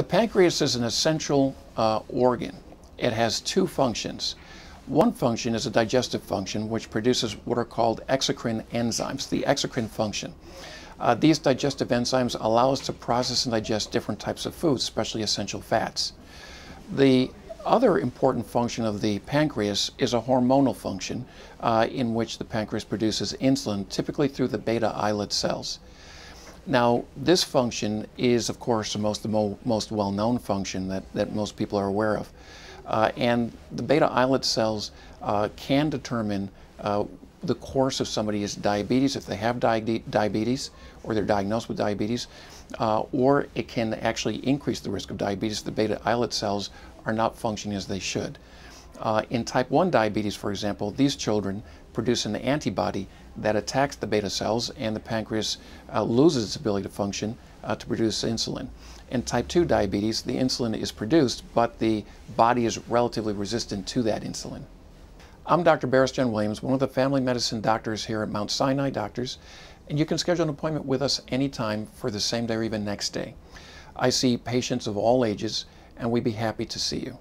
The pancreas is an essential uh, organ. It has two functions. One function is a digestive function, which produces what are called exocrine enzymes, the exocrine function. Uh, these digestive enzymes allow us to process and digest different types of foods, especially essential fats. The other important function of the pancreas is a hormonal function uh, in which the pancreas produces insulin, typically through the beta islet cells. Now, this function is, of course, the most, the mo most well-known function that, that most people are aware of. Uh, and the beta islet cells uh, can determine uh, the course of somebody's diabetes, if they have di diabetes or they're diagnosed with diabetes, uh, or it can actually increase the risk of diabetes. If the beta islet cells are not functioning as they should. Uh, in type 1 diabetes, for example, these children produce an antibody that attacks the beta cells and the pancreas uh, loses its ability to function uh, to produce insulin. In type 2 diabetes, the insulin is produced, but the body is relatively resistant to that insulin. I'm Dr. Berestrand Williams, one of the family medicine doctors here at Mount Sinai Doctors, and you can schedule an appointment with us anytime for the same day or even next day. I see patients of all ages, and we'd be happy to see you.